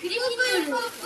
그리고 또